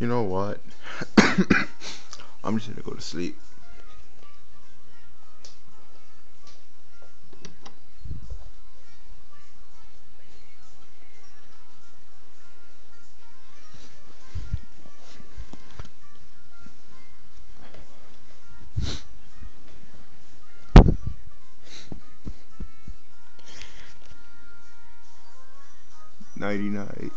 You know what? I'm just gonna go to sleep. Nighty night.